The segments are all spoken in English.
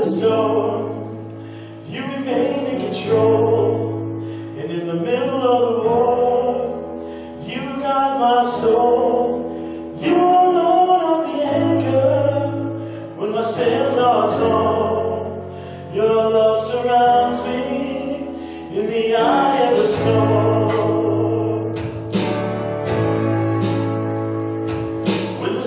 the storm, you remain in control. And in the middle of the war, you got my soul. You are Lord of the anchor when my sails are torn. Your love surrounds me in the eye of the storm. When the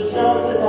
start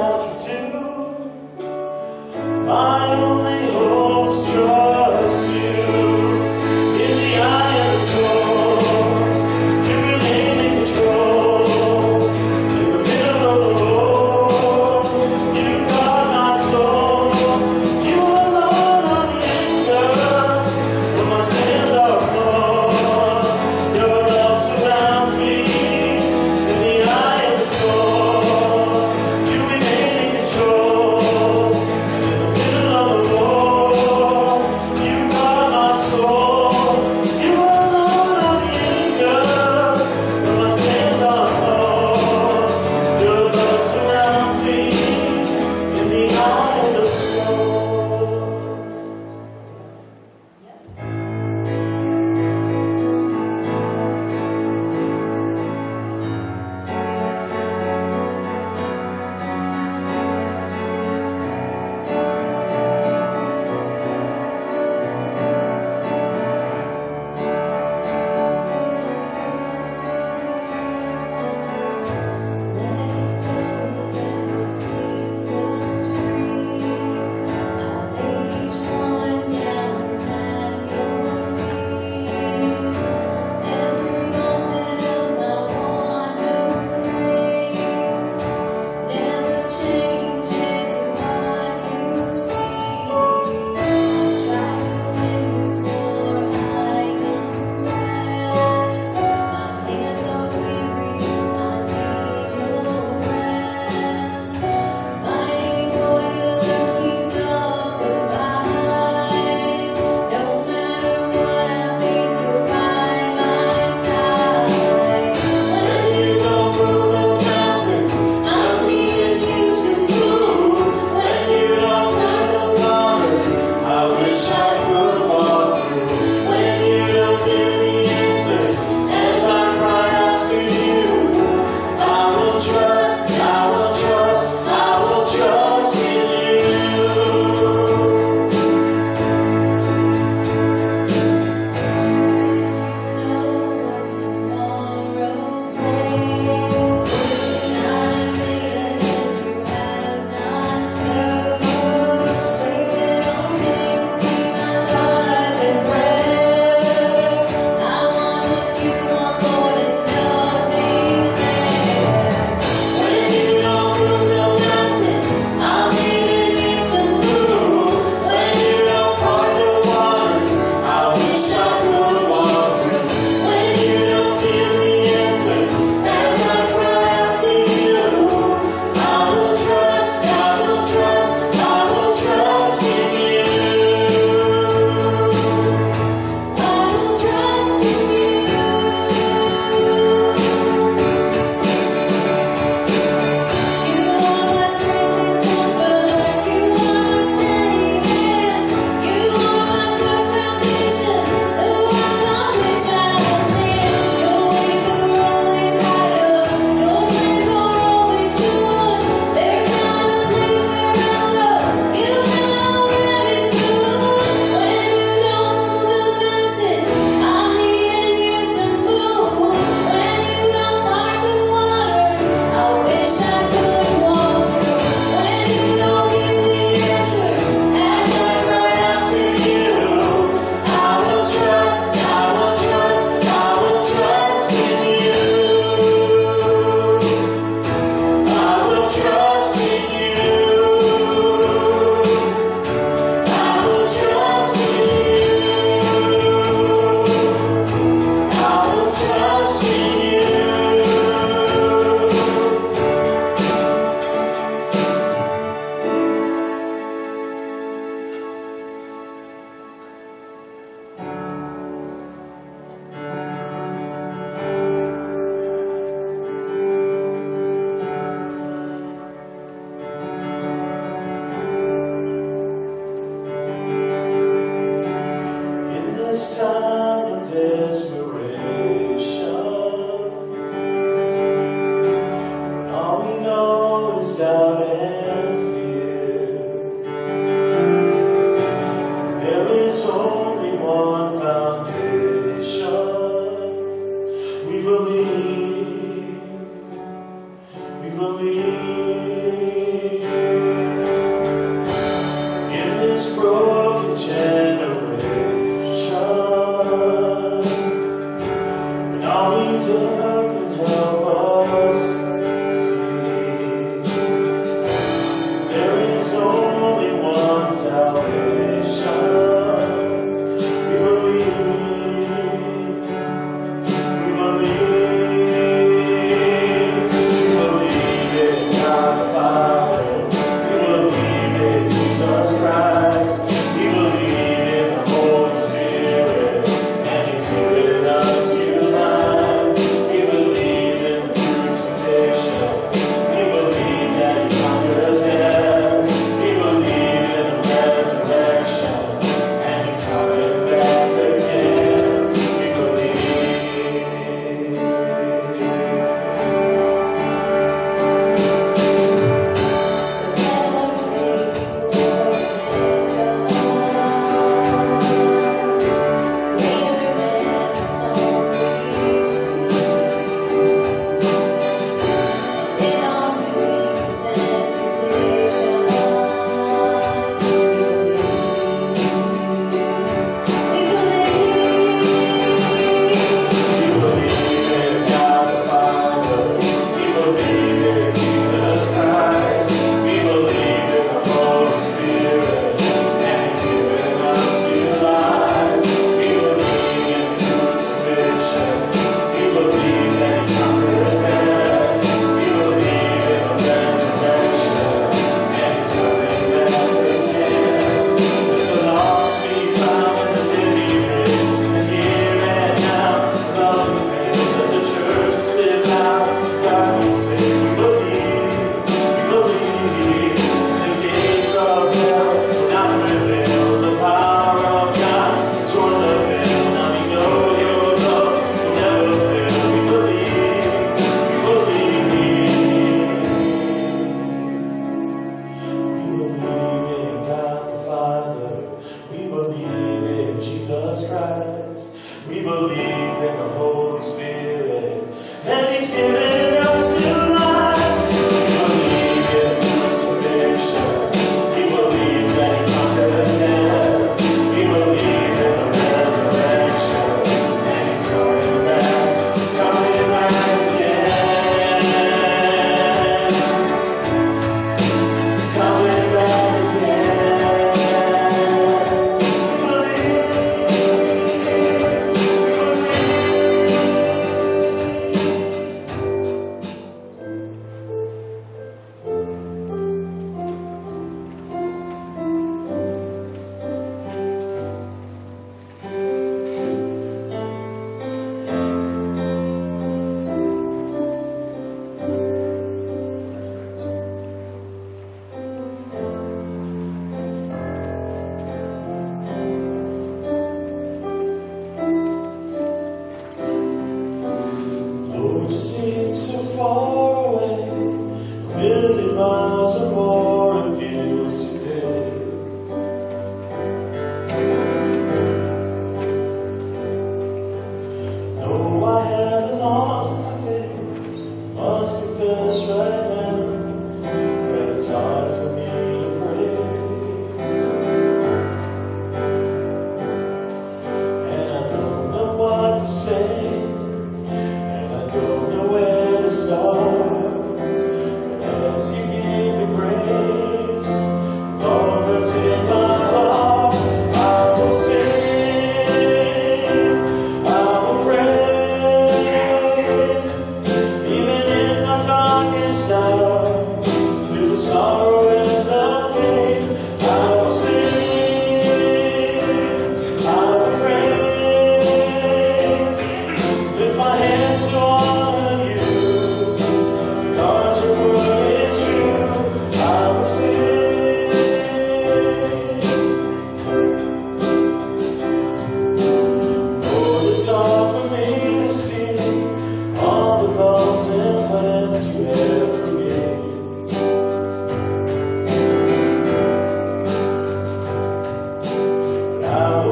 will be.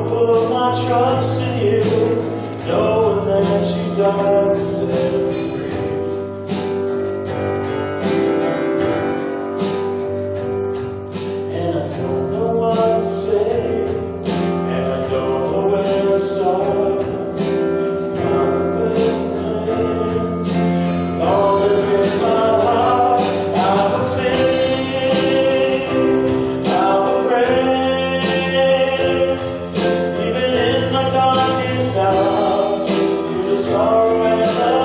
put my trust in you, knowing that you died to sin. out through the sorrow and the